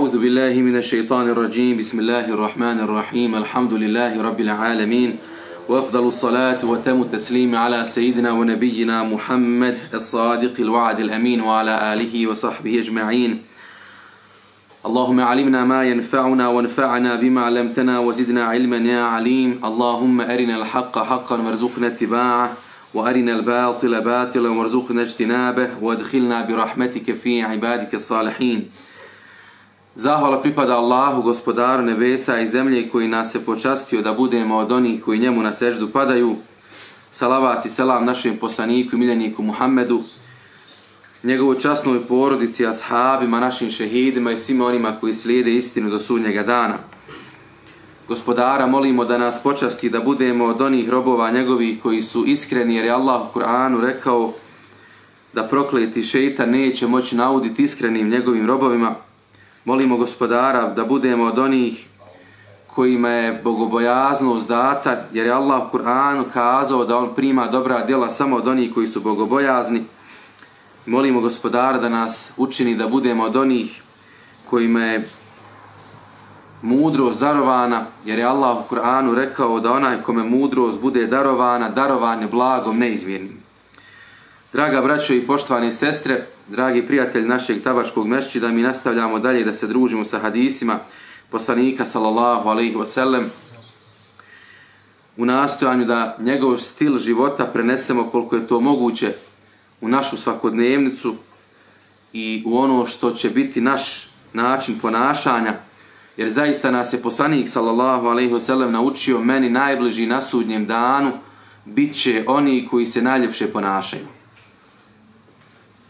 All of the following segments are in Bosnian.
أعوذ بالله من الشيطان الرجيم. بسم الله الرحمن الرحيم. الحمد لله رب العالمين. وأفضل الصلاة وتم التسليم على سيدنا ونبينا محمد الصادق الوعد الأمين وعلى آله وصحبه أجمعين. اللهم علمنا ما ينفعنا وانفعنا بما علمتنا وزدنا علما يا عليم. اللهم أرنا الحق حقا وارزقنا اتباعه وأرنا الباطل باطلا وارزقنا اجتنابه وادخلنا برحمتك في عبادك الصالحين. Zahvala pripada Allahu, gospodaru nebesa i zemlje koji nas je počastio da budemo od onih koji njemu na seždu padaju. Salavat i selam našem poslaniku i miljeniku Muhammedu, njegovu časnoj porodici, ashabima, našim šehidima i svima onima koji slijede istinu do sudnjega dana. Gospodara, molimo da nas počasti da budemo od onih robova njegovih koji su iskreni jer je Allah u Kur'anu rekao da prokleti šeitan neće moći nauditi iskrenim njegovim robovima. Molimo gospodara da budemo od onih kojima je bogobojaznost data, jer je Allah u Kur'anu kazao da on prima dobra djela samo od onih koji su bogobojazni. Molimo gospodara da nas učini da budemo od onih kojima je mudrost darovana, jer je Allah u Kur'anu rekao da onaj kome mudrost bude darovana, darovane blagom neizmjernim. Draga braćo i poštovane sestre, dragi prijatelj našeg tabačkog mešći, da mi nastavljamo dalje da se družimo sa hadisima poslanika sallallahu alaihi wa sallam u nastojanju da njegov stil života prenesemo koliko je to moguće u našu svakodnevnicu i u ono što će biti naš način ponašanja, jer zaista nas je poslanik sallallahu alaihi wa sallam naučio meni najbliži na sudnjem danu bit će oni koji se najljepše ponašaju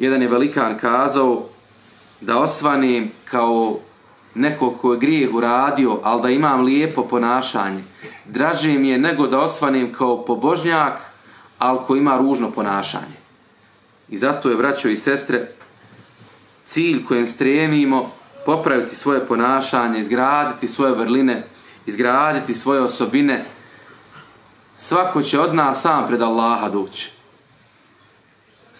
jedan je velikan kazao da osvanim kao neko ko je grijeh uradio, ali da imam lijepo ponašanje. Draže mi je nego da osvanim kao pobožnjak, ali ko ima ružno ponašanje. I zato je, braćo i sestre, cilj kojem stremimo popraviti svoje ponašanje, izgraditi svoje vrline, izgraditi svoje osobine. Svako će od nas sam pred Allaha doći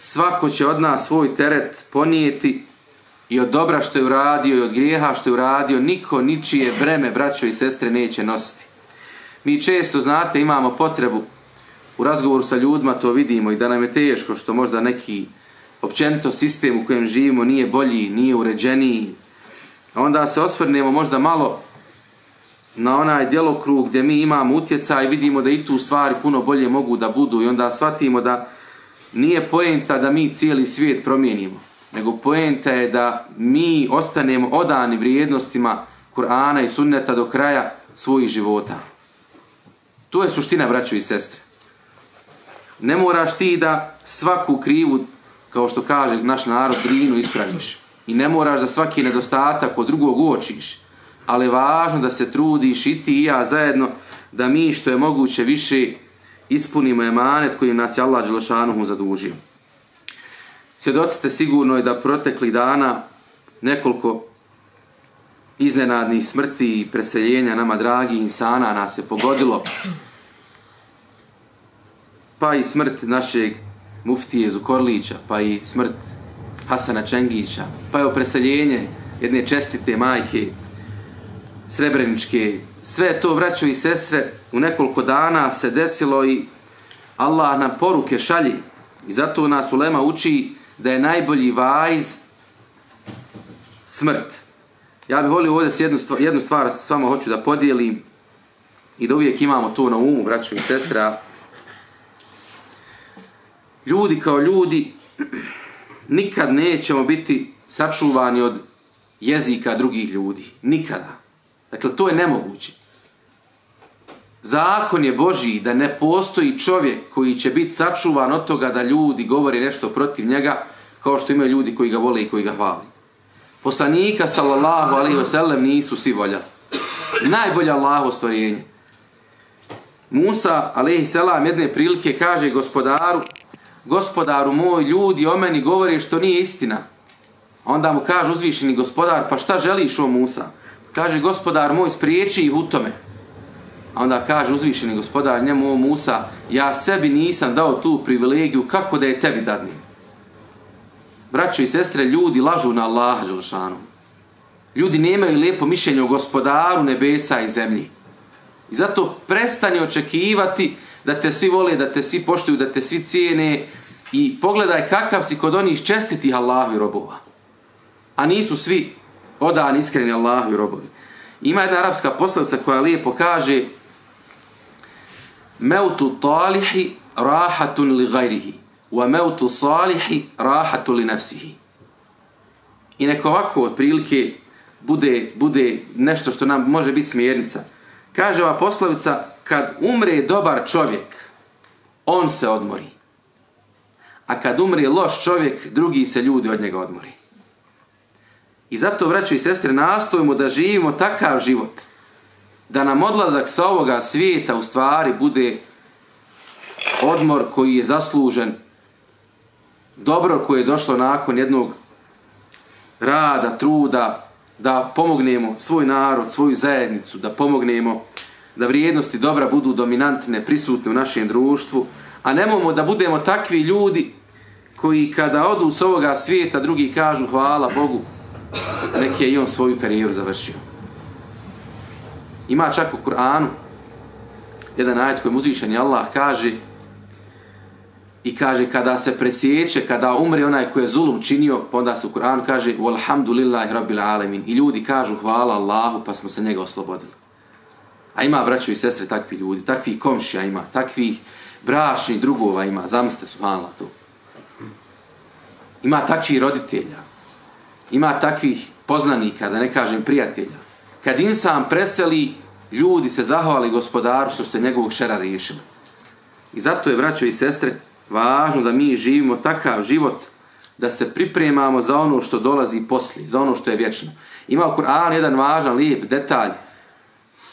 svako će od nas svoj teret ponijeti i od dobra što je uradio i od grijeha što je uradio, niko ničije breme, braćo i sestre, neće nositi. Mi često, znate, imamo potrebu u razgovoru sa ljudima, to vidimo i da nam je teško što možda neki općenito sistem u kojem živimo nije bolji, nije uređeniji. A onda se osvrnemo možda malo na onaj djelokrug gdje mi imamo utjecaj i vidimo da i tu stvari puno bolje mogu da budu i onda shvatimo da nije poenta da mi cijeli svijet promijenimo, nego poenta je da mi ostanemo odani vrijednostima Kur'ana i sunneta do kraja svojih života. To je suština, braćo i sestre. Ne moraš ti da svaku krivu, kao što kaže naš narod, drinu ispraviš. I ne moraš da svaki nedostatak od drugog uočiš. Ali je važno da se trudiš i ti i ja zajedno da mi što je moguće više ispunimo emanet koji nas je Allah Đelešanuhu zadužio. Svjedoci ste sigurno je da protekli dana nekoliko iznenadnih smrti i preseljenja nama dragi insana nas je pogodilo. Pa i smrt našeg muftije Zukorlića, pa i smrt Hasana Čengića, pa je preseljenje jedne čestite majke Srebreničke sve to, braćo i sestre, u nekoliko dana se desilo i Allah nam poruke šalji. I zato nas Ulema uči da je najbolji vajz smrt. Ja bih volio ovdje jednu stvar, jednu stvar s vama hoću da podijelim i da uvijek imamo to na umu, braćo i sestra. Ljudi kao ljudi nikad nećemo biti sačuvani od jezika drugih ljudi. Nikada. Dakle, to je nemoguće. Zakon je Božiji da ne postoji čovjek koji će biti sačuvan od toga da ljudi govori nešto protiv njega, kao što imaju ljudi koji ga vole i koji ga hvali. Poslanika, sallallahu alaihi wa sallam, nisu svi voljali. Najbolja Allaho stvorenje. Musa, alaihi selam, jedne prilike kaže gospodaru, gospodaru moj, ljudi o meni govori što nije istina. Onda mu kaže uzvišeni gospodar, pa šta želiš o Musa? Kaže, gospodar moj, spriječi ih u tome. A onda kaže uzvišeni gospodar njemu o Musa, ja sebi nisam dao tu privilegiju, kako da je tebi dadnim? Braćo i sestre, ljudi lažu na Allaha Đelšanu. Ljudi nemaju lijepo mišljenje o gospodaru nebesa i zemlji. I zato prestani očekivati da te svi vole, da te svi poštuju, da te svi cijene i pogledaj kakav si kod onih čestitih Allahu i robova. A nisu svi odan iskreni Allahu i robovi. Ima jedna arapska poslovica koja lijepo kaže Meutu talihi rahatun li gajrihi wa meutu salihi rahatu li nefsihi. I neko ovako otprilike bude, bude nešto što nam može biti smjernica. Kaže ova poslovica, kad umre dobar čovjek, on se odmori. A kad umre loš čovjek, drugi se ljudi od njega odmori. I zato, braćo i sestre, nastojimo da živimo takav život, da nam odlazak sa ovoga svijeta u stvari bude odmor koji je zaslužen, dobro koje je došlo nakon jednog rada, truda, da pomognemo svoj narod, svoju zajednicu, da pomognemo da vrijednosti dobra budu dominantne, prisutne u našem društvu, a nemojmo da budemo takvi ljudi koji kada odu s ovoga svijeta, drugi kažu hvala Bogu, neki je i on svoju karijeru završio. Ima čak u Kur'anu jedan ajet koji je Allah kaže i kaže kada se presjeće, kada umre onaj koji je zulum činio, pa onda se u Kur'anu kaže Walhamdulillahi rabbil alamin i ljudi kažu hvala Allahu pa smo se njega oslobodili. A ima braćo i sestre takvi ljudi, takvi komšija ima, takvih brašnih drugova ima, zamislite su hvala tu. Ima takvi roditelja, ima takvih poznanika, da ne kažem prijatelja. Kad insan preseli, ljudi se zahvali gospodaru što ste njegovog šera riješili. I zato je, braćo i sestre, važno da mi živimo takav život da se pripremamo za ono što dolazi posli, za ono što je vječno. Ima u Kur'anu jedan važan, lijep detalj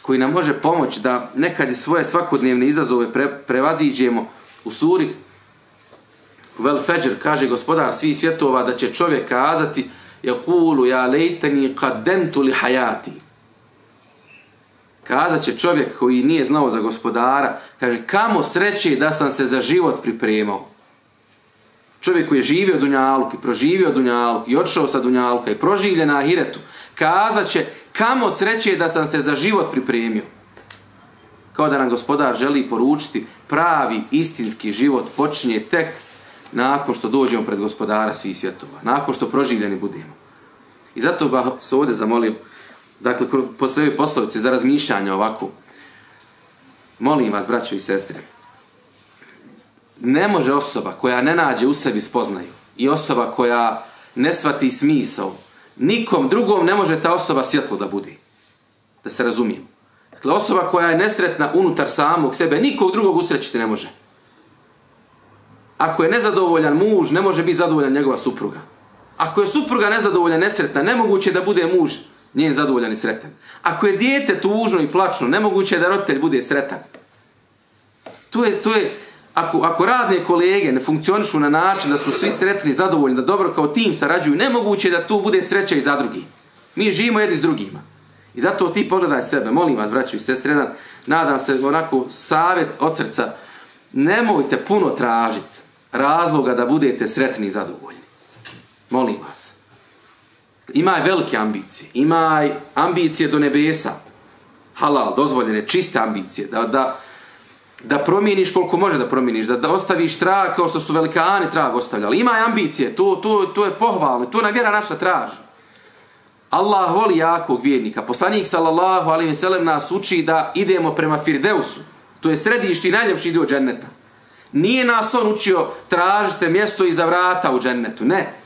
koji nam može pomoći da nekad svoje svakodnevne izazove pre, prevaziđemo u suri Vel Fajr kaže gospodar svih svjetova da će čovjek kazati Jakulu ja lejteni kademtu li hajati kazat će čovjek koji nije znao za gospodara, kaže, kamo sreće da sam se za život pripremao. Čovjek koji je živio Dunjaluk i proživio Dunjaluk i odšao sa Dunjaluka i proživlje na Ahiretu, kazat će, kamo sreće da sam se za život pripremio. Kao da nam gospodar želi poručiti, pravi istinski život počinje tek nakon što dođemo pred gospodara svih svjetova, nakon što proživljeni budemo. I zato ba se ovdje zamolio, dakle, posle ove poslovice za razmišljanje ovako, molim vas, braćo i sestre, ne može osoba koja ne nađe u sebi spoznaju i osoba koja ne svati smisao, nikom drugom ne može ta osoba svjetlo da bude. Da se razumijem. Dakle, osoba koja je nesretna unutar samog sebe, nikog drugog usrećiti ne može. Ako je nezadovoljan muž, ne može biti zadovoljan njegova supruga. Ako je supruga nezadovoljna, nesretna, nemoguće da bude muž njen zadovoljan i sretan. Ako je dijete tužno i plačno, nemoguće je da roditelj bude sretan. To je, to je, ako, ako radne kolege ne funkcionišu na način da su svi sretni, zadovoljni, da dobro kao tim sarađuju, nemoguće je da tu bude sreća i za drugi. Mi živimo jedni s drugima. I zato ti pogledaj sebe, molim vas, braćo i sestre, nadam se onako savjet od srca, nemojte puno tražiti razloga da budete sretni i zadovoljni. Molim vas imaj velike ambicije, imaj ambicije do nebesa, halal, dozvoljene, čiste ambicije, da, da, da promijeniš koliko može da promijeniš, da, da ostaviš trag kao što su velikani trag ostavljali. Imaj ambicije, to, to, to je pohvalno, to na vjera naša traži. Allah voli jakog vjernika. Poslanik sallallahu alaihi sallam nas uči da idemo prema Firdeusu. To je središti najljepši dio dženneta. Nije nas on učio tražite mjesto iza vrata u džennetu. Ne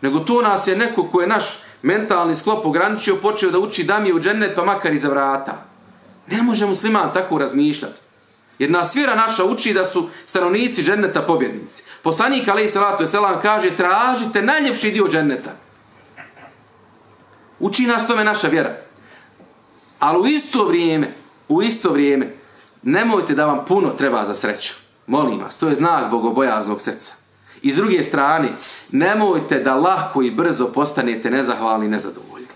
nego to nas je neko ko je naš mentalni sklop ograničio, počeo da uči da mi je u džennet, pa makar iza vrata. Ne može musliman tako razmišljati. Jer nas vjera naša uči da su stanovnici dženneta pobjednici. Poslanik Ali Salatu Selam kaže tražite najljepši dio dženneta. Uči nas tome naša vjera. Ali u isto vrijeme, u isto vrijeme, nemojte da vam puno treba za sreću. Molim vas, to je znak bogobojaznog srca. I s druge strane, nemojte da lahko i brzo postanete nezahvalni i nezadovoljni.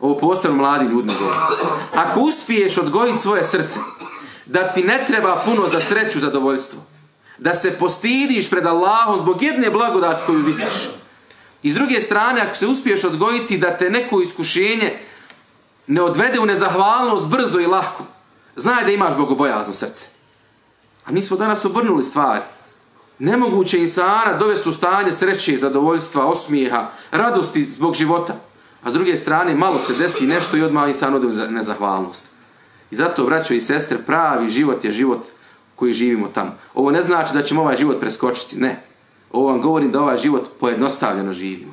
Ovo posebno mladi ljudima govori. Ako uspiješ odgojiti svoje srce, da ti ne treba puno za sreću zadovoljstvo, da se postidiš pred Allahom zbog jedne blagodati koju vidiš, I s druge strane, ako se uspiješ odgojiti da te neko iskušenje ne odvede u nezahvalnost brzo i lahko, znaj da imaš bogobojazno srce. A mi smo danas obrnuli stvari. Nemoguće insana dovesti u stanje sreće, zadovoljstva, osmijeha, radosti zbog života. A s druge strane, malo se desi nešto i odmah insan ode u nezahvalnost. I zato, braćo i sestre, pravi život je život koji živimo tamo. Ovo ne znači da ćemo ovaj život preskočiti, ne. Ovo vam govorim da ovaj život pojednostavljeno živimo.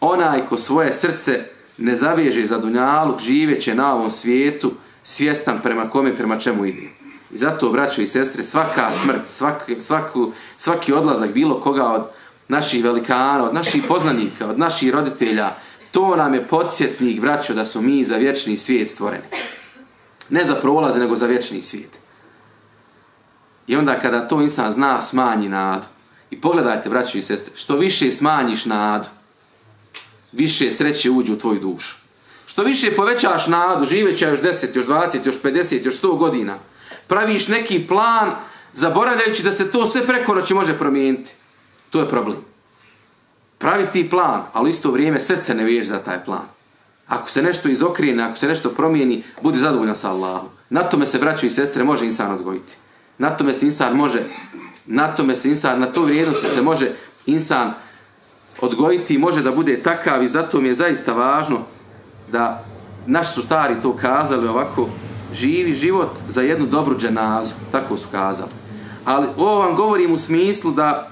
Onaj ko svoje srce ne zaveže za dunjaluk, živeće na ovom svijetu, svjestan prema kome, prema čemu ide. I zato, braćo i sestre, svaka smrt, svaki, svaku, svaki odlazak bilo koga od naših velikana, od naših poznanika, od naših roditelja, to nam je podsjetnik, braćo, da su mi za vječni svijet stvoreni. Ne za prolaze, nego za vječni svijet. I onda kada to insan zna, smanji nadu. I pogledajte, braćo i sestre, što više smanjiš nadu, više sreće uđe u tvoju dušu. Što više povećaš nadu, živeća još 10, još 20, još 50, još 100 godina, praviš neki plan, zaboravljajući da se to sve preko noći može promijeniti. To je problem. Pravi ti plan, ali isto vrijeme srce ne viješ za taj plan. Ako se nešto izokrijene, ako se nešto promijeni, budi zadovoljan sa Allahom. Na tome se, braćo i sestre, može insan odgojiti. Na tome se insan može, na tome se insan, na to vrijednosti se može insan odgojiti i može da bude takav i zato mi je zaista važno da naši su stari to kazali ovako, živi život za jednu dobru dženazu, tako su kazali. Ali ovo vam govorim u smislu da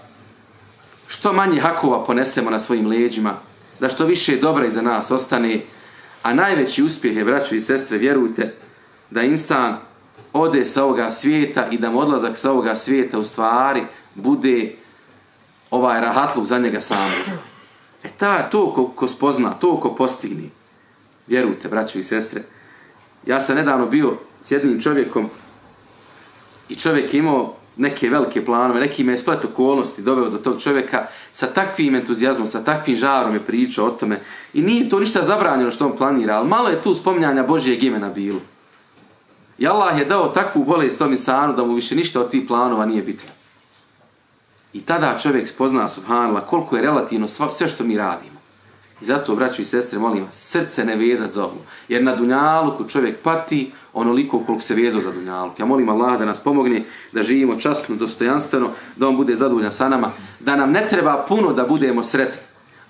što manje hakova ponesemo na svojim leđima, da što više dobra iza nas ostane, a najveći uspjeh je, braćo i sestre, vjerujte, da insan ode sa ovoga svijeta i da mu odlazak sa ovoga svijeta u stvari bude ovaj rahatluk za njega samog. E ta, to ko, ko spozna, to ko postigni, vjerujte, braćo i sestre, ja sam nedavno bio s jednim čovjekom i čovjek je imao neke velike planove, neki me je splet okolnosti doveo do tog čovjeka sa takvim entuzijazmom, sa takvim žarom je pričao o tome i nije to ništa zabranjeno što on planira, ali malo je tu spominjanja Božijeg imena bilo. I Allah je dao takvu bolest tom insanu da mu više ništa od tih planova nije bitno. I tada čovjek spozna, subhanallah, koliko je relativno sve što mi radimo. I zato, braćo i sestre, molim vas, srce ne vezat za ovo. Jer na dunjaluku čovjek pati onoliko koliko se vezao za dunjaluk. Ja molim Allah da nas pomogne da živimo častno, dostojanstveno, da on bude zadovoljan sa nama, da nam ne treba puno da budemo sretni.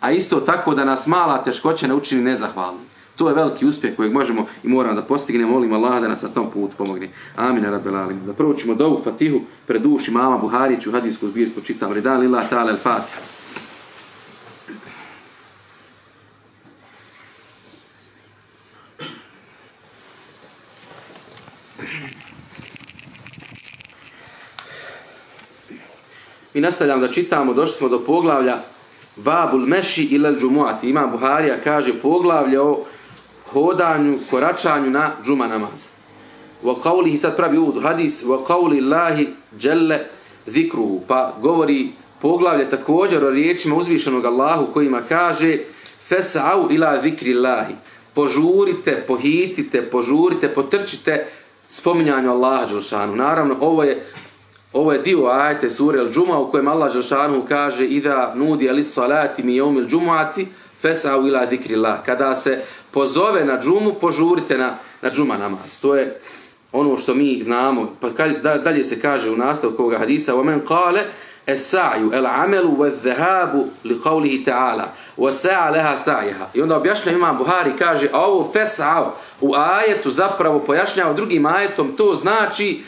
A isto tako da nas mala teškoća ne učini nezahvalni. To je veliki uspjeh kojeg možemo i moramo da postignemo. Molim Allah da nas na tom putu pomogne. Amin. Rabbel Da proučimo dovu Fatihu pred duši mama Buhariću, hadijsku zbirku čitam. Redan lillah ta'ala al-Fatiha. Mi nastavljamo da čitamo, došli smo do poglavlja Babul Meši ilal Džumuati. Ima Buharija, kaže poglavlje o hodanju, koračanju na džuma namaz. Wa qawlihi sad pravi uvod hadis wa qawli Allahi jalla zikruhu. Pa govori poglavlje također o riječima uzvišenog Allahu kojima kaže fes'au ila zikri Allahi. Požurite, pohitite, požurite, potrčite spominjanju Allaha Đelšanu. Naravno, ovo je Ovo je dio ajete sure Al-Džuma u kojem Allah Žešanu kaže Ida nudi ali salati mi jomil džumati fesau ila dikrillah. Kada se pozove na džumu, požurite na, na džuma namaz. To je ono što mi znamo. Pa dalje se kaže u nastavku ovoga hadisa وَمَنْ قَالَ السَّعْيُ الْعَمَلُ وَالذَّهَابُ لِقَوْلِهِ تَعَالَ وَسَعَ لَهَا سَعْيَهَا I onda objašnja imam Buhari kaže a ovo fesau u ajetu zapravo pojašnjava drugim ajetom to znači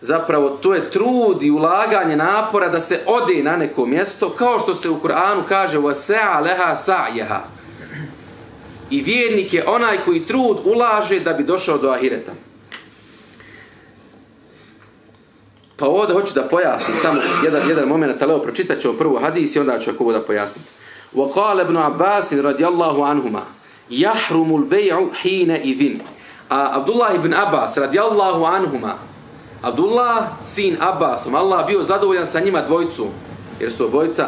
zapravo to je trud i ulaganje napora da se ode na neko mjesto, kao što se u Kur'anu kaže وَسَعَ لَهَا سَعْيَهَا I vjernik je onaj koji trud ulaže da bi došao do ahireta. Pa ovdje hoću da pojasnim samo jedan, jedan moment, ali evo pročitat ću prvo hadis i onda ću ako da pojasniti. وَقَالَ ابْنُ عَبَّاسٍ رَدِيَ اللَّهُ عَنْهُمَا يَحْرُمُ الْبَيْعُ حِينَ إِذِنِ A Abdullah ibn Abbas radijallahu anhuma Abdullah, sin Abbasom, Allah bio zadovoljan sa njima dvojcu, jer su obojica,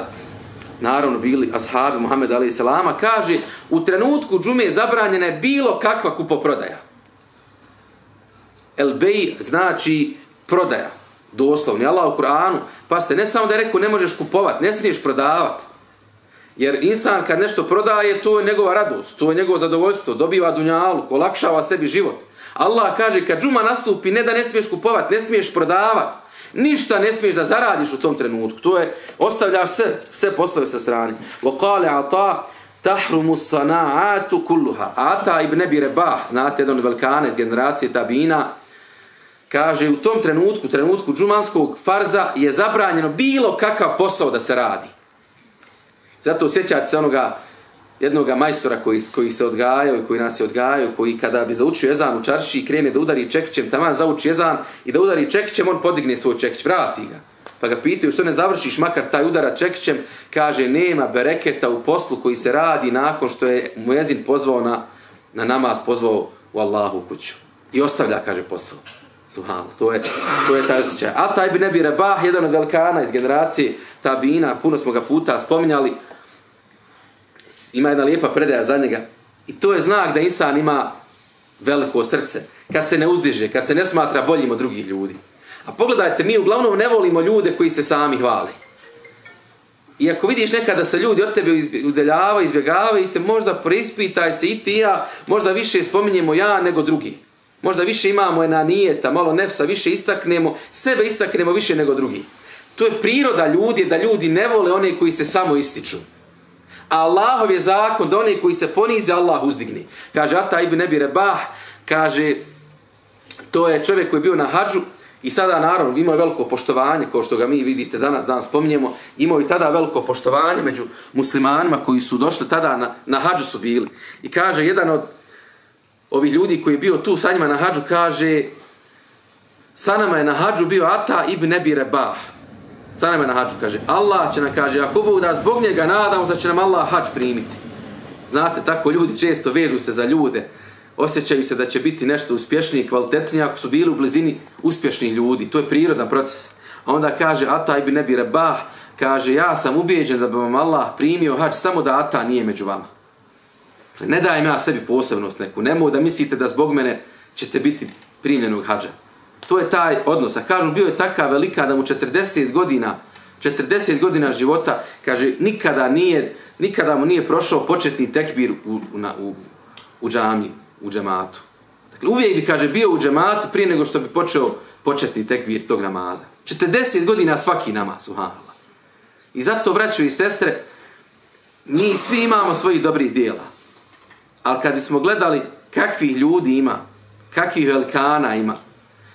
naravno, bili ashabi Muhammed a.s. kaže, u trenutku džume zabranjena je bilo kakva kupoprodaja. El bej znači prodaja, doslovno. Allah u Kur'anu, pa ste ne samo da je rekao ne možeš kupovat, ne smiješ prodavat, Jer insan kad nešto prodaje, to je njegova radost, to je njegovo zadovoljstvo, dobiva dunjalu, olakšava sebi život. Allah kaže kad džuma nastupi, ne da ne smiješ kupovat, ne smiješ prodavat, ništa ne smiješ da zaradiš u tom trenutku. To je, ostavljaš sve, sve poslove sa strane. Wa qale ata, tahrumu sana'atu kulluha. Ata ibn Abi Rebah, znate, jedan od velikana iz generacije Tabina, kaže u tom trenutku, trenutku džumanskog farza je zabranjeno bilo kakav posao da se radi. Zato sjećate se onoga jednog majstora koji, koji se odgajao i koji nas je odgajao, koji kada bi zaučio jezan u čarši i krene da udari čekićem, taman zauči jezan i da udari čekićem, on podigne svoj čekić, vrati ga. Pa ga pitaju što ne završiš makar taj udara čekićem, kaže nema bereketa u poslu koji se radi nakon što je mu jezin pozvao na, na namaz, pozvao u Allahu kuću. I ostavlja, kaže, posao. Subhanallah, to je, to je taj osjećaj. A taj bi ne bi Rebah, jedan od velikana iz generacije Tabina, puno smo ga puta spominjali, ima jedna lijepa predaja za njega. I to je znak da insan ima veliko srce. Kad se ne uzdiže, kad se ne smatra boljim od drugih ljudi. A pogledajte, mi uglavnom ne volimo ljude koji se sami hvali. I ako vidiš nekada se ljudi od tebe udeljavaju, izbjegavaju, te možda preispitaj se i ti ja, možda više spominjemo ja nego drugi. Možda više imamo na nijeta, malo nefsa, više istaknemo, sebe istaknemo više nego drugi. To je priroda ljudi, da ljudi ne vole one koji se samo ističu. Allahov je zakon da oni koji se ponize, Allah uzdigni. Kaže Ata ibn Nebi Rebah, kaže, to je čovjek koji je bio na hađu i sada naravno imao veliko poštovanje, kao što ga mi vidite danas, danas spominjemo, imao i tada veliko poštovanje među muslimanima koji su došli tada na, na hađu su bili. I kaže, jedan od ovih ljudi koji je bio tu sa njima na hađu, kaže, sa nama je na hađu bio Ata ibn Nebi Rebah. Sa nama na hađu, kaže, Allah će nam, kaže, ako Bog da zbog njega nadamo, da će nam Allah hađ primiti. Znate, tako ljudi često vežu se za ljude, osjećaju se da će biti nešto uspješniji, kvalitetniji, ako su bili u blizini uspješnih ljudi. To je prirodan proces. A onda kaže, Ata ibn Nebi Rebah, kaže, ja sam ubijeđen da bi vam Allah primio hađ, samo da Ata nije među vama. Ne dajem ja sebi posebnost neku. nemoj da mislite da zbog mene ćete biti primljenog hađa. To je taj odnos. A kažu, bio je takav velika da mu 40 godina, 40 godina života, kaže, nikada nije, nikada mu nije prošao početni tekbir u, u, na, u, u džami, u džematu. Dakle, uvijek bi, kaže, bio u džematu prije nego što bi počeo početni tekbir tog namaza. 40 godina svaki namaz, suhanala. I zato, braću i sestre, mi svi imamo svojih dobrih dijela. Ali kad bismo gledali kakvih ljudi ima, kakvih velikana ima,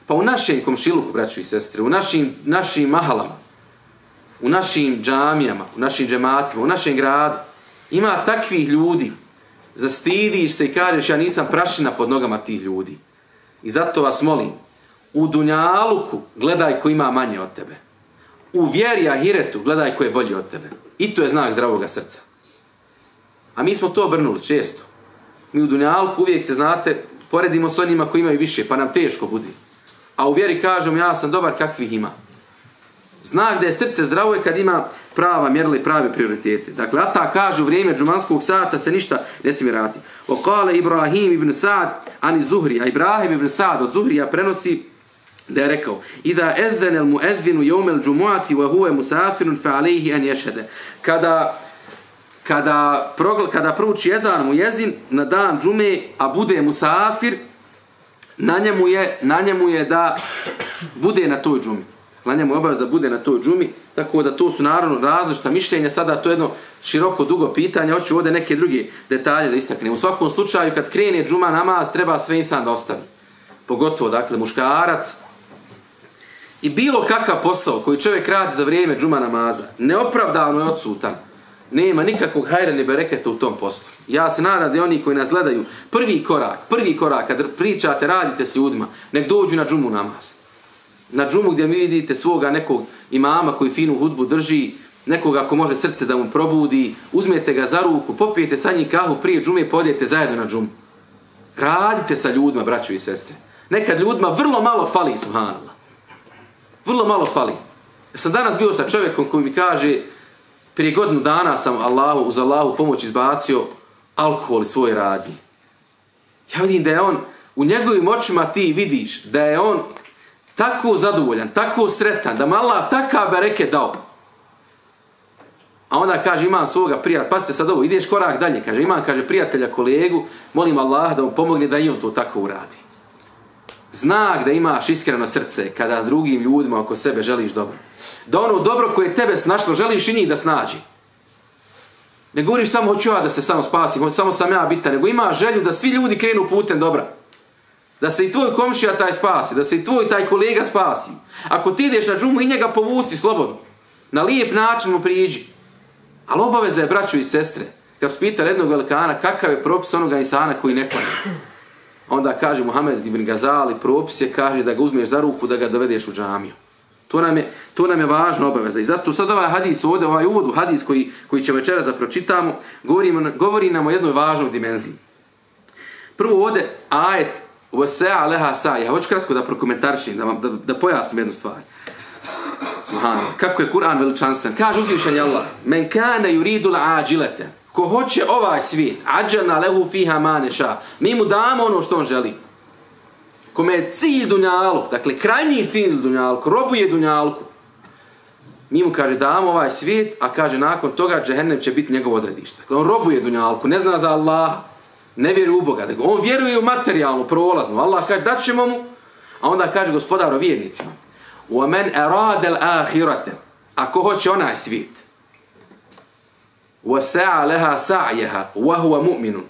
Pa u našem komšiluku, braću i sestre, u našim, našim mahalama, u našim džamijama, u našim džematima, u našem gradu, ima takvih ljudi, zastidiš se i kažeš ja nisam prašina pod nogama tih ljudi. I zato vas molim, u Dunjaluku gledaj ko ima manje od tebe. U vjeri Ahiretu gledaj ko je bolji od tebe. I to je znak zdravog srca. A mi smo to obrnuli često. Mi u Dunjaluku uvijek se znate, poredimo s onima koji imaju više, pa nam teško budi a u vjeri kažem ja sam dobar kakvih ima. Znak da je srce zdravo je kad ima prava mjerila i prave prioritete. Dakle, Ata kaže u vrijeme džumanskog sata se ništa ne smije rati. O kale Ibrahim ibn Sad, ani Zuhri, a Ibrahim ibn Sad od Zuhrija prenosi da je rekao Ida edzen el muedzinu jomel džumuati wa huve musafirun fa alihi an ješede. Kada kada, progl, kada prouči jezan mu jezin na dan džume, a bude musafir, na njemu je, na njemu je da bude na toj džumi. Na njemu je obaveza da bude na toj džumi, tako da to su naravno različita mišljenja, sada to je jedno široko, dugo pitanje, hoću ovdje neke druge detalje da istaknem. U svakom slučaju, kad krene džuma namaz, treba sve insan da ostavi. Pogotovo, dakle, muškarac. I bilo kakav posao koji čovjek radi za vrijeme džuma namaza, neopravdano je odsutan nema nikakvog hajra ni bereketa u tom poslu. Ja se nadam da oni koji nas gledaju, prvi korak, prvi korak, kad pričate, radite s ljudima, nek dođu na džumu namaz. Na džumu gdje mi vidite svoga nekog imama koji finu hudbu drži, nekoga ko može srce da mu probudi, uzmete ga za ruku, popijete sa njim kahu prije džume i podijete zajedno na džumu. Radite sa ljudima, braćo i sestre. Nekad ljudima vrlo malo fali, subhanallah. Vrlo malo fali. Ja sam danas bio sa čovjekom koji mi kaže, prije godinu dana sam Allahu, uz Allahu pomoć izbacio alkohol iz svoje radnje. Ja vidim da je on, u njegovim očima ti vidiš da je on tako zadovoljan, tako sretan, da mala taka bereke dao. A onda kaže imam svoga prijatelja, pasite sad ovo, ideš korak dalje, kaže imam kaže prijatelja, kolegu, molim Allah da mu pomogne da i on to tako uradi. Znak da imaš iskreno srce kada drugim ljudima oko sebe želiš dobro. Da ono dobro koje tebe snašlo, želiš i njih da snađi. Ne govoriš samo hoću ja da se samo spasim, samo sam ja bitan, nego ima želju da svi ljudi krenu putem dobra. Da se i tvoj komšija taj spasi, da se i tvoj taj kolega spasi. Ako ti ideš na džumu i njega povuci slobodno. Na lijep način mu priđi. Ali obaveza je braću i sestre. Kad su pitali jednog velikana kakav je propis onoga insana koji ne klanja. Onda kaže Muhammed ibn Gazali, propis je, kaže da ga uzmeš za ruku da ga dovedeš u džamiju. To nam je, to nam je važna obaveza. I zato sad ovaj hadis ovdje, ovaj uvod u hadis koji, koji će večera zapročitamo, govori, govori nam o jednoj važnoj dimenziji. Prvo ovdje, ajet, Vasea leha saja. hoću kratko da prokomentaršim, da, da, da pojasnim jednu stvar. Subhano, kako je Kur'an veličanstven. Kaže uzvišenje Allah, men kane yuridu ađilete, ko hoće ovaj svijet, ađana lehu fiha maneša, mi mu damo ono što on želi Kome je cilj dunjaluk, dakle krajnji cilj dunjaluk, robuje dunjalku, mi mu kaže damo ovaj svijet, a kaže nakon toga džehennem će biti njegov odredište. Dakle, on robuje dunjalku, ne zna za Allaha, ne vjeruje u Boga, nego on vjeruje u materijalnu, prolaznu. Allah kaže, dat ćemo mu, a onda kaže gospodar o vjernicima. وَمَنْ أَرَادَ الْآخِرَةَ Ako hoće onaj svijet. وَسَعَ لَهَا سَعْيَهَا وَهُوَ مُؤْمِنٌ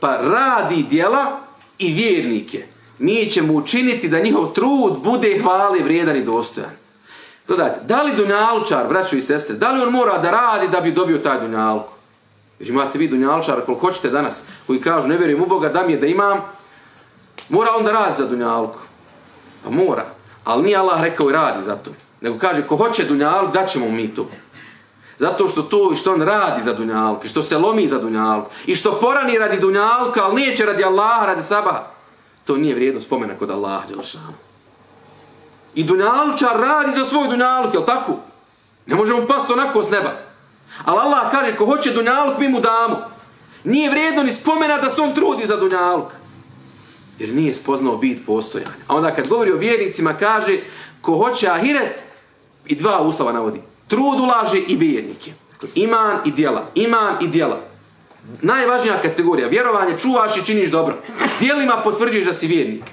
Pa radi dijela i vjernike. Mi ćemo učiniti da njihov trud bude hvali vrijedan i dostojan. Gledajte, da li dunjalučar, braćo i sestre, da li on mora da radi da bi dobio taj dunjalku? Jer imate vi dunjalučara koliko hoćete danas, koji kažu ne vjerujem u Boga, da mi je da imam, mora on da radi za dunjalku. Pa mora. Ali nije Allah rekao i radi za to. Nego kaže, ko hoće dunjalku, da ćemo mi to. Zato što to i što on radi za dunjalku, i što se lomi za dunjalku, i što porani radi dunjalka, ali nije će radi Allaha, radi saba. To nije vrijedno spomena kod Allaha, Đelšanu. I dunjalučar radi za svoj dunjaluk, jel tako? Ne možemo pasti onako s neba. Ali Allah kaže, ko hoće dunjaluk, mi mu damo. Nije vrijedno ni spomena da se on trudi za dunjaluk. Jer nije spoznao bit postojanja. A onda kad govori o vjernicima, kaže, ko hoće ahiret, i dva uslova navodi. Trud ulaže i vjernike. Dakle, iman i djela, Iman i djela. Najvažnija kategorija. Vjerovanje, čuvaš i činiš dobro. Dijelima potvrđuješ da si vjernik.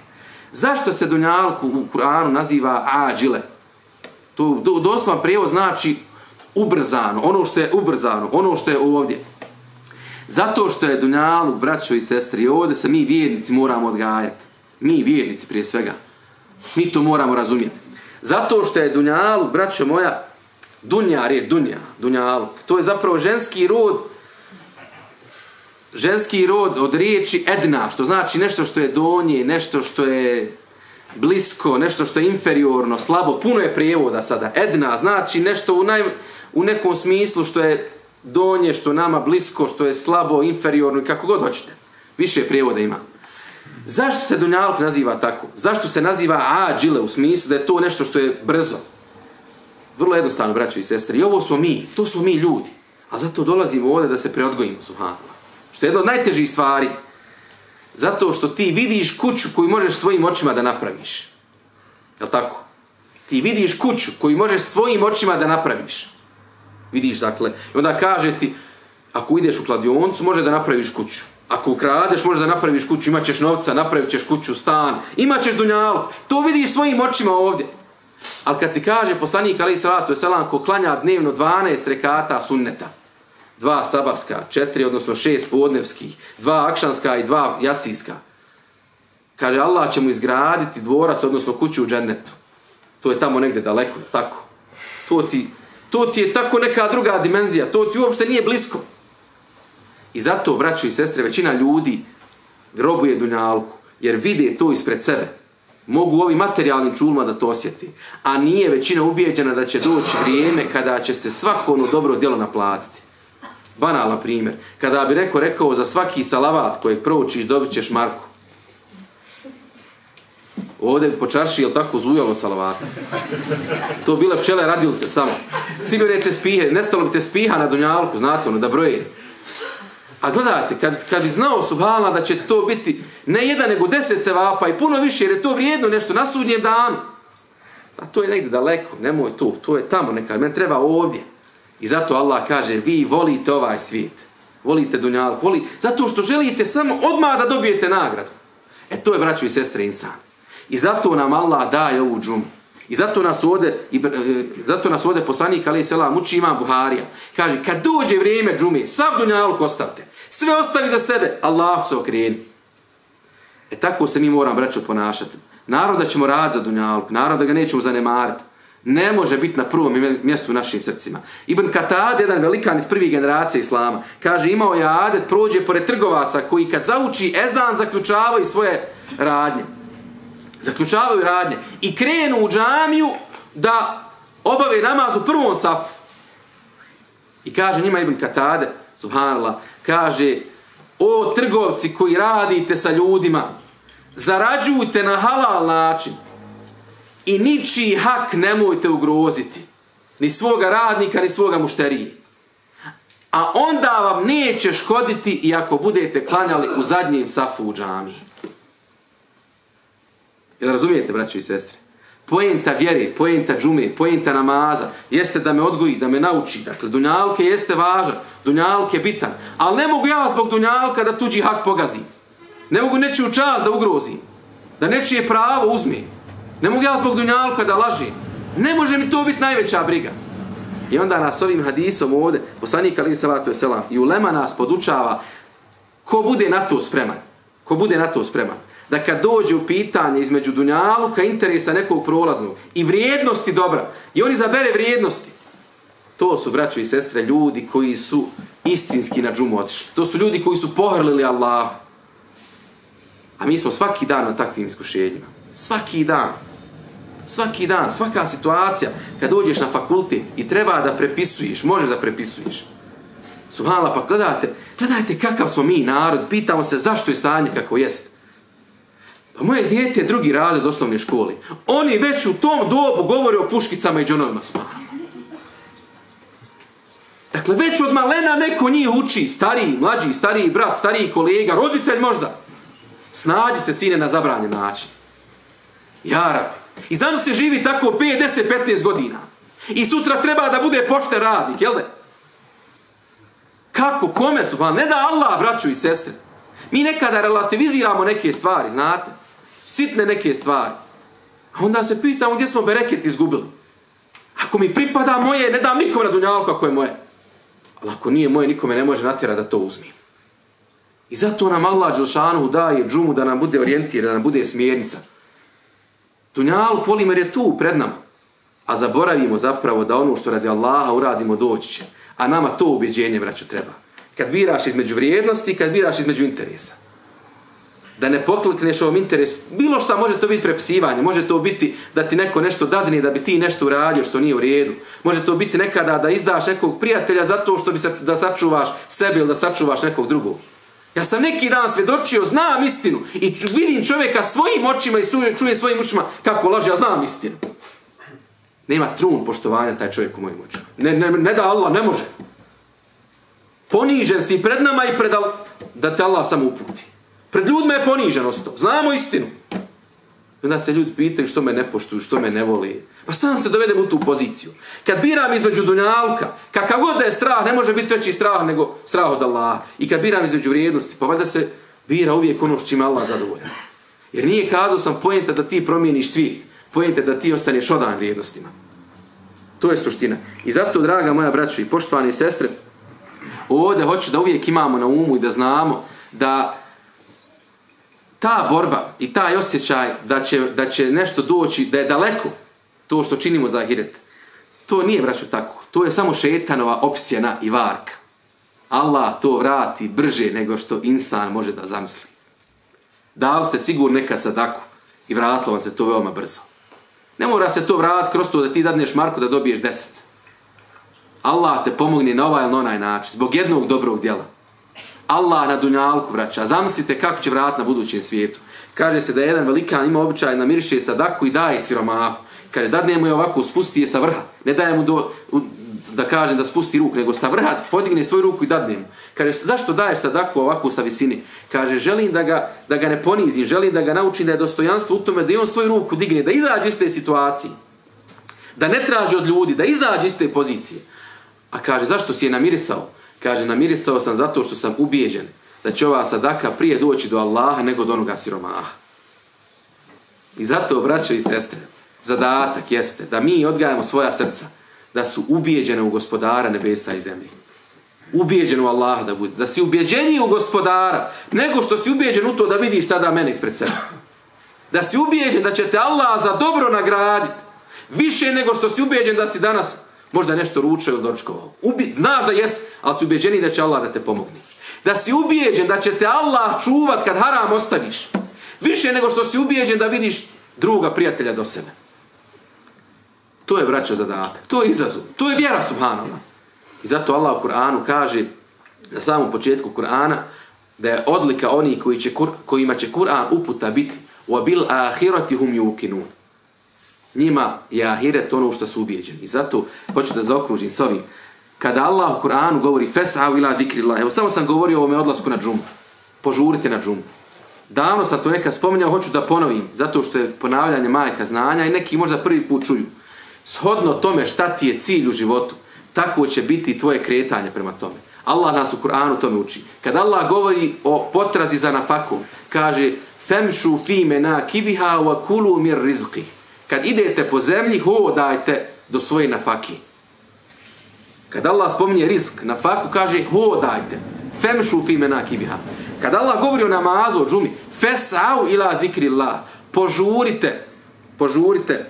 Zašto se dunjalku u Kur'anu naziva ađile? To doslovan prijevod znači ubrzano, ono što je ubrzano, ono što je ovdje. Zato što je Dunjaluk, braćo i sestri, ovdje se mi vjernici moramo odgajati. Mi vjernici prije svega. Mi to moramo razumjeti. Zato što je Dunjaluk, braćo moja, Dunjar je Dunja, Dunjaluk. To je zapravo ženski rod, ženski rod od riječi Edna, što znači nešto što je donje, nešto što je blisko, nešto što je inferiorno, slabo, puno je prijevoda sada. Edna znači nešto u naj, u nekom smislu što je donje, što nama blisko, što je slabo, inferiorno i kako god hoćete. Više prijevoda ima. Zašto se Dunjaluk naziva tako? Zašto se naziva ađile u smislu da je to nešto što je brzo? Vrlo jednostavno, braćo i sestre. I ovo smo mi, to smo mi ljudi. A zato dolazimo ovdje da se preodgojimo, subhanallah. Što je jedna od najtežih stvari. Zato što ti vidiš kuću koju možeš svojim očima da napraviš. Je tako? Ti vidiš kuću koju možeš svojim očima da napraviš. Vidiš, dakle, i onda kaže ti, ako ideš u kladioncu, može da napraviš kuću. Ako ukradeš, možeš da napraviš kuću, imat ćeš novca, napravit ćeš kuću, stan, imat ćeš dunjalog. To vidiš svojim očima ovdje. Ali kad ti kaže poslanik Ali Salatu Selam ko klanja dnevno 12 rekata sunneta, dva sabaska, četiri, odnosno šest podnevskih, dva akšanska i dva jacijska, kaže Allah će mu izgraditi dvorac, odnosno kuću u džennetu. To je tamo negdje daleko, tako. To ti, To ti je tako neka druga dimenzija, to ti uopšte nije blisko. I zato, braćo i sestre, većina ljudi grobuje dunjalku, jer vide to ispred sebe. Mogu ovi materijalnim čulma da to osjeti. A nije većina ubijeđena da će doći vrijeme kada će se svako ono dobro djelo naplatiti. Banalan primjer. Kada bi neko rekao za svaki salavat kojeg proučiš dobit ćeš marku. Ovdje po čarši, jel tako, zujalo salavata? To bile pčele radilce samo. Sigurno te spihe, nestalo bi te spiha na dunjalku, znate ono, da broje. A gledajte, kad, kad bi znao Subhala da će to biti ne jedan nego deset sevapa i puno više, jer je to vrijedno nešto na sudnjem danu. A to je negdje daleko, nemoj tu, to je tamo neka, meni treba ovdje. I zato Allah kaže, vi volite ovaj svijet. Volite dunjal, voli, zato što želite samo odmah da dobijete nagradu. E to je, braćo i sestre, insan. I zato nam Allah daje ovu džumu. I zato nas ovde, i, e, zato nas ovde poslanik Ali Selam uči ima Buharija. Kaže, kad dođe vrijeme džume, sav dunjaluk ostavite. Sve ostavi za sebe, Allah se okreni. E tako se mi moram, braćo, ponašati. Naravno da ćemo rad za dunjaluk, naravno da ga nećemo zanemariti. Ne može biti na prvom mjestu u našim srcima. Ibn Katad, jedan velikan iz prvih generacije Islama, kaže, imao je adet, prođe pored trgovaca koji kad zauči ezan, zaključavaju svoje radnje. Zaključavaju radnje. I krenu u džamiju da obave namaz u prvom safu. I kaže njima Ibn Katade, subhanallah, kaže, o trgovci koji radite sa ljudima, zarađujte na halal način i ničiji hak nemojte ugroziti. Ni svoga radnika, ni svoga mušterije. A onda vam neće škoditi i ako budete klanjali u zadnjem safu u džami. Jel razumijete, braćo i sestre? Poenta vjere, poenta džume, poenta namaza, jeste da me odgoji, da me nauči. Dakle, dunjalke jeste važan, dunjalke je bitan. Ali ne mogu ja zbog dunjalka da tuđi hak pogazim. Ne mogu nečiju čast da ugrozim. Da nečije pravo uzmem. Ne mogu ja zbog dunjalka da lažim. Ne može mi to biti najveća briga. I onda nas ovim hadisom ovde, poslanik Ali Salatu Selam, i ulema nas podučava ko bude na to spreman. Ko bude na to spreman. Da kad dođe u pitanje između dunjaluka, interesa nekog prolaznog i vrijednosti dobra, i oni zabere vrijednosti, to su, braćo i sestre, ljudi koji su istinski na džumu otišli. To su ljudi koji su pohrlili Allah. A mi smo svaki dan na takvim iskušenjima. Svaki dan. Svaki dan, svaka situacija. Kad dođeš na fakultet i treba da prepisuješ, može da prepisuješ. Subhanallah, pa gledajte, gledajte kakav smo mi narod, pitamo se zašto je stanje kako jest. Pa moje dijete je drugi razred osnovne škole. Oni već u tom dobu govore o puškicama i džonovima. Dakle, već od malena neko njih uči, stariji, mlađi, stariji brat, stariji kolega, roditelj možda. Snađi se, sine, na zabranjen način. Jara. I znam se živi tako 5, 10, 15 godina. I sutra treba da bude pošten radnik, jel da? Kako, kome su? Pa ne da Allah, braću i sestre. Mi nekada relativiziramo neke stvari, znate? Sitne neke stvari. A onda se pitamo gdje smo bereket izgubili. Ako mi pripada moje, ne dam nikome na dunjalku ako je moje. Ali ako nije moje, nikome ne može natjera da to uzmim. I zato nam Allah Đelšanu daje džumu da nam bude orijentir, da nam bude smjernica. Dunjaluk volimo jer je tu pred nama. A zaboravimo zapravo da ono što radi Allaha uradimo doći će. A nama to ubjeđenje, braćo, treba. Kad biraš između vrijednosti, kad biraš između interesa. Da ne poklikneš ovom interesu. Bilo šta može to biti prepsivanje. Može to biti da ti neko nešto dadne, da bi ti nešto uradio što nije u redu. Može to biti nekada da izdaš nekog prijatelja zato što bi se, da sačuvaš sebe ili da sačuvaš nekog drugog. Ja sam neki dan svedočio, znam istinu i vidim čovjeka svojim očima i čuje svojim očima kako laže, ja znam istinu. Nema trun poštovanja taj čovjek u mojim očima. Ne, ne, ne da Allah, ne može. Ponižen si pred nama i pred Allah, da te Allah samo uputi. Pred ljudima je ponižen ostao. Znamo istinu. I onda se ljudi pitaju što me ne poštuju, što me ne voli. Pa sam se dovedem u tu poziciju. Kad biram između dunjalka, kakav god da je strah, ne može biti veći strah nego strah od Allaha. I kad biram između vrijednosti, pa valjda se bira uvijek ono što ima Allah zadovoljan. Jer nije kazao sam pojenta da ti promijeniš svijet. Pojenta da ti ostaneš odan vrijednostima. To je suština. I zato, draga moja braćo i poštovane sestre, ovdje hoću da uvijek imamo na umu i da znamo da ta borba i taj osjećaj da će, da će nešto doći, da je daleko to što činimo za ahiret, to nije, braćo, tako. To je samo šetanova opsjena i varka. Allah to vrati brže nego što insan može da zamisli. Dali ste sigurno neka sadaku i vratilo vam se to veoma brzo. Ne mora se to vratiti kroz to da ti dadneš Marku da dobiješ deset. Allah te pomogne na ovaj ili na onaj način, zbog jednog dobrog djela. Allah na dunjalku vraća. Zamislite kako će vrat na budućem svijetu. Kaže se da jedan velikan ima običaj namiriše sadaku i daje siromahu. Kaže, dadne mu je ovako, spusti je sa vrha. Ne daje mu do, da kaže da spusti ruku, nego sa vrha podigne svoju ruku i dadne mu. Kaže, zašto daješ sadaku ovako sa visini? Kaže, želim da ga, da ga ne ponizim, želim da ga naučim da je dostojanstvo u tome, da i on svoju ruku digne, da izađe iz te situacije. Da ne traži od ljudi, da izađe iz te pozicije. A kaže, zašto si je namirisao? Kaže, namirisao sam zato što sam ubijeđen da će ova sadaka prije doći do Allaha nego do onoga siromaha. I zato, braćo i sestre, zadatak jeste da mi odgajamo svoja srca, da su ubijeđene u gospodara nebesa i zemlje. Ubijeđen u Allaha da bude. Da si ubijeđeniji u gospodara, nego što si ubijeđen u to da vidiš sada mene ispred sebe. Da si ubijeđen da će te Allah za dobro nagraditi. Više nego što si ubijeđen da si danas možda nešto ručao ili doručkovao. Ubi, znaš da jes, ali si ubijeđeni da će Allah da te pomogne. Da si ubijeđen da će te Allah čuvat kad haram ostaviš. Više nego što si ubijeđen da vidiš druga prijatelja do sebe. To je braćo zadatak. To je izazov. To je vjera subhanallah. I zato Allah u Kur'anu kaže na samom početku Kur'ana da je odlika oni koji će, kojima će Kur'an uputa biti wa bil ahirati hum. Njima je ahiret ono što su ubijeđeni. Zato hoću da zaokružim s ovim. Kada Allah u Kur'anu govori fes'au ila zikrillah, evo samo sam govorio o ovome odlasku na džumu. Požurite na džumu. Davno sam to neka spominjao, hoću da ponovim, zato što je ponavljanje majka znanja i neki možda prvi put čuju. Shodno tome šta ti je cilj u životu, tako će biti tvoje kretanje prema tome. Allah nas u Kur'anu tome uči. Kad Allah govori o potrazi za nafakom, kaže femšu fime na kibiha wa kulu mir rizqi. Kad idete po zemlji, hodajte do svoje nafaki. Kad Allah spominje rizk, nafaku kaže hodajte. Femšu fi mena. Kad Allah govori o namazu, o džumi, fesau ila zikrillah. Požurite, požurite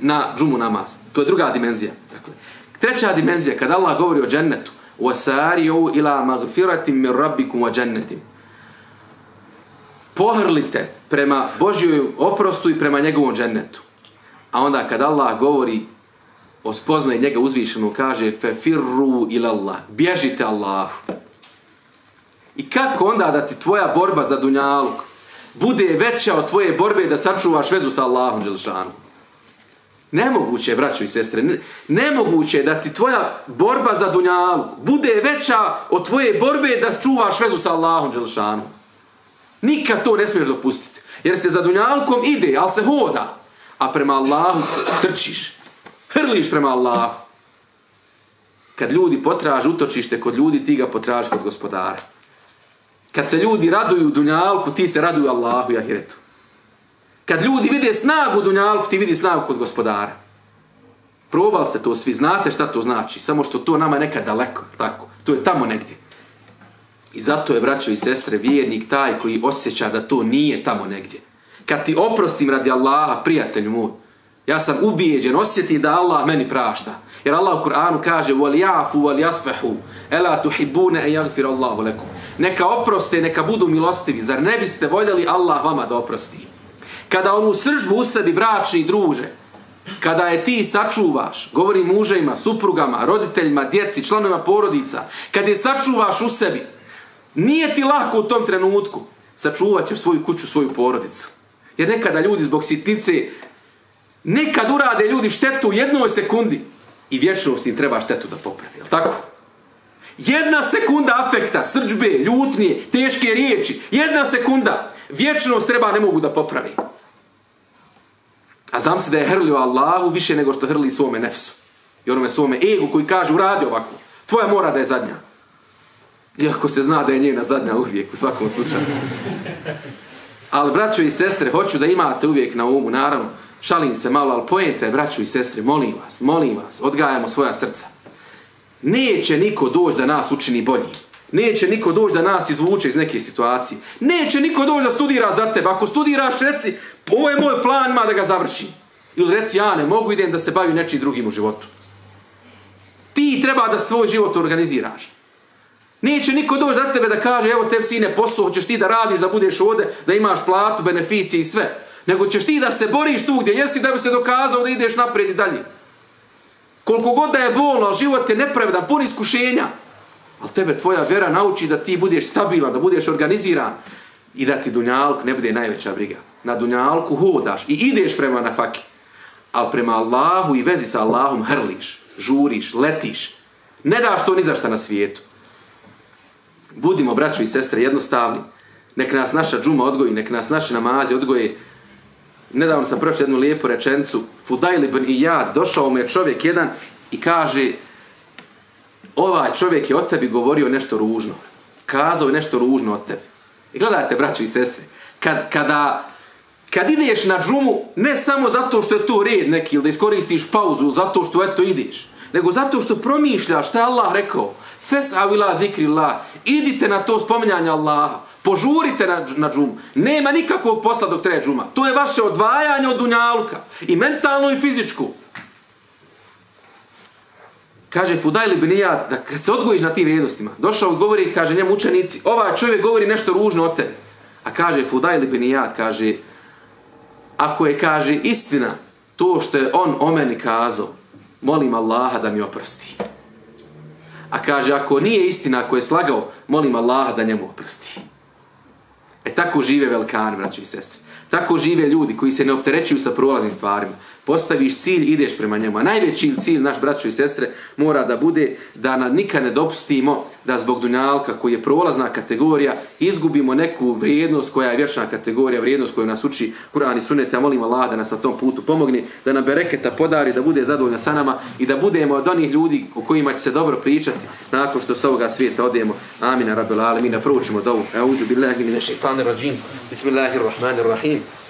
na džumu namaz. To je druga dimenzija. Dakle, treća dimenzija, kad Allah govori o džennetu, wasari'u ila magfiratin min rabbikum wa jannatin pohrlite prema Božjoj oprostu i prema njegovom džennetu. A onda kad Allah govori o spoznaj njega uzvišenu, kaže fefirru ila Allah, bježite Allah. I kako onda da ti tvoja borba za dunjaluk bude veća od tvoje borbe da sačuvaš vezu sa Allahom Đelšanu? Nemoguće, braćo i sestre, ne, nemoguće da ti tvoja borba za dunjaluk bude veća od tvoje borbe da čuvaš vezu sa Allahom Đelšanu. Nikad to ne smiješ dopustiti. Jer se za dunjalkom ide, ali se hoda. A prema Allahu trčiš. Hrliš prema Allahu. Kad ljudi potraže utočište kod ljudi, ti ga potraži kod gospodara. Kad se ljudi raduju u dunjalku, ti se raduju Allahu i Ahiretu. Kad ljudi vide snagu u dunjalku, ti vidi snagu kod gospodara. Probali ste to svi, znate šta to znači. Samo što to nama nekad daleko. Tako. To je tamo negdje. I zato je, braćo i sestre, vjernik taj koji osjeća da to nije tamo negdje Kad ti oprostim radi Allaha, prijatelju moj, ja sam ubijeđen, osjeti da Allah meni prašta. Jer Allah u Kur'anu kaže وَلْيَعْفُ وَلْيَسْفَحُ أَلَا تُحِبُّونَ أَنْ يَغْفِرَ اللَّهُ لَكُمْ Neka oproste, neka budu milostivi. Zar ne biste voljeli Allah vama da oprosti? Kada onu sržbu u sebi bračni druže, kada je ti sačuvaš, govori muževima, suprugama, roditeljima, djeci, članovima porodica, kada je sačuvaš u sebi, Nije ti lako u tom trenutku. Sačuvat ćeš svoju kuću, svoju porodicu. Jer nekada ljudi zbog sitnice, nekad urade ljudi štetu u jednoj sekundi i vječno si im treba štetu da popravi. Je tako? Jedna sekunda afekta, srđbe, ljutnije, teške riječi, jedna sekunda, vječnost treba ne mogu da popravi. A znam se da je hrlio Allahu više nego što hrli svome nefsu. I onome svome egu koji kaže uradi ovako. Tvoja mora da je zadnja. Iako se zna da je njena zadnja uvijek u svakom slučaju. Ali braćo i sestre, hoću da imate uvijek na umu, naravno, šalim se malo, ali pojente, braćo i sestre, molim vas, molim vas, odgajamo svoja srca. Neće niko doći da nas učini bolji. Neće niko doći da nas izvuče iz neke situacije. Neće niko doći da studira za tebe. Ako studiraš, reci, ovo je moj plan, ima da ga završim. Ili reci, ja ne mogu, idem da se bavim nečim drugim u životu. Ti treba da svoj život organiziraš. Neće niko doći za tebe da kaže, evo te sine posao, hoćeš ti da radiš, da budeš ovde, da imaš platu, beneficije i sve. Nego ćeš ti da se boriš tu gdje jesi da bi se dokazao da ideš naprijed i dalje. Koliko god da je bolno, život je nepravedan, pun iskušenja. Ali tebe tvoja vera nauči da ti budeš stabilan, da budeš organiziran i da ti dunjalk ne bude najveća briga. Na dunjalku hodaš i ideš prema na faki. Ali prema Allahu i vezi sa Allahom hrliš, žuriš, letiš. Ne daš to ni za šta na svijetu budimo, braćo i sestre, jednostavni. Nek nas naša džuma odgoji, nek nas naše namazi odgoje. Nedavno sam prošao jednu lijepu rečencu. Fudajl ibn Iyad, došao mu je čovjek jedan i kaže ovaj čovjek je od tebi govorio nešto ružno. Kazao je nešto ružno od tebi. I gledajte, braćo i sestre, kad, kada, kad ideš na džumu, ne samo zato što je to red neki, ili da iskoristiš pauzu, zato što eto ideš, nego zato što promišljaš što je Allah rekao, Fes'a vila zikrillah. Idite na to spominjanje Allaha, požurite na, na džumu, nema nikakvog posla dok treba džuma, to je vaše odvajanje od dunjaluka, i mentalno i fizičku. Kaže Fudajl ibn Iyad, da kad se odgojiš na tim vrijednostima, došao i govori, kaže njemu učenici, ovaj čovjek govori nešto ružno o tebi. A kaže Fudajl ibn Iyad, kaže, ako je, kaže, istina to što je on o meni kazao, molim Allaha da mi oprosti. A kaže, ako nije istina, ako je slagao, molim Allaha da njemu oprosti. E tako žive velikani, braći i sestri. Tako žive ljudi koji se ne opterećuju sa prolaznim stvarima postaviš cilj, ideš prema njemu. A najveći cilj, naš braćo i sestre, mora da bude da na nikad ne dopustimo da zbog dunjalka koji je prolazna kategorija izgubimo neku vrijednost koja je vječna kategorija, vrijednost koju nas uči Kur'an i Sunnet. Ja molim Allah da nas na tom putu pomogni, da nam bereketa podari, da bude zadovoljna sa nama i da budemo od onih ljudi o kojima će se dobro pričati nakon što s ovoga svijeta odemo. Amina, rabbil alamin, da proučimo dovu. Euđu billahi mine šeitanir rajim. Bismillahirrahmanirrahim.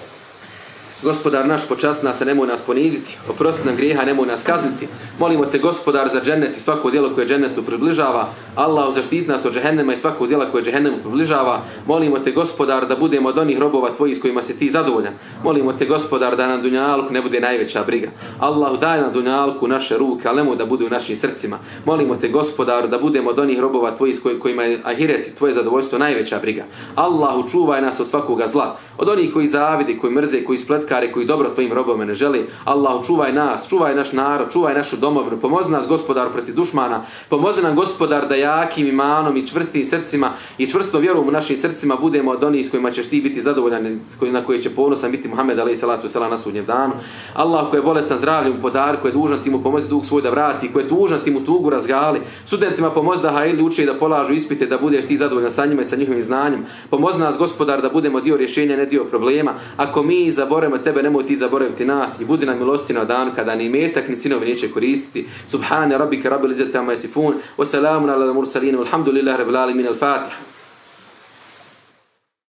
Gospodar naš počast nas, nemoj nas poniziti. Oprosti nam grijeha, nemoj nas kazniti. Molimo te, gospodar, za džennet i svako djelo koje džennetu približava. Allah zaštiti nas od džehennema i svako djela koje džehennemu približava. Molimo te, gospodar, da budemo od onih robova tvojih s kojima se ti zadovoljan. Molimo te, gospodar, da nam dunjalku ne bude najveća briga. Allahu daj nam dunjalku naše ruke, ali nemoj da bude u našim srcima. Molimo te, gospodar, da budemo od onih robova tvojih s kojima je ahiret i tvoje zadovoljstvo najveća briga. Allahu čuvaj nas od svakoga zla. Od onih koji zavidi, koji mrze, koji spletka spletkare koji dobro tvojim robovima ne želi. Allah, čuvaj nas, čuvaj naš narod, čuvaj našu domovinu. Pomozi nas, gospodar, protiv dušmana. Pomozi nam, gospodar, da jakim imanom i čvrstim srcima i čvrsto vjerom u našim srcima budemo od onih s kojima ćeš ti biti zadovoljan, na koje će ponosan biti Muhammed, alaih salatu sela na sudnjem danu. Allah, koji je bolestan zdravljem podar, koji je dužan ti mu pomozi dug svoj da vrati, koji je dužan ti mu tugu razgali. Studentima pomozi da hajli uče da polažu ispite, da budeš ti zadovoljan sa njima i sa njihovim znanjem. Pomozi nas, gospodar, da budemo dio rješenja, ne dio problema. Ako mi zaboremo tebe, nemoj ti zaboraviti nas i budi nam milosti na dan kada ni metak ni sinovi neće koristiti. Subhane rabbika rabbil izzati amma yasifun wa salamun ala al-mursalin walhamdulillahi rabbil alamin al-fatiha.